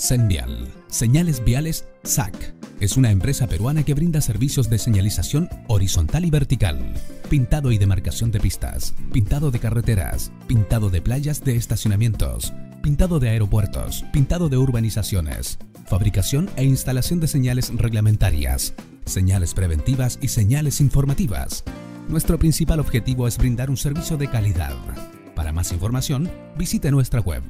Senvial. Señales Viales SAC. Es una empresa peruana que brinda servicios de señalización horizontal y vertical, pintado y demarcación de pistas, pintado de carreteras, pintado de playas de estacionamientos, pintado de aeropuertos, pintado de urbanizaciones, fabricación e instalación de señales reglamentarias, señales preventivas y señales informativas. Nuestro principal objetivo es brindar un servicio de calidad. Para más información, visite nuestra web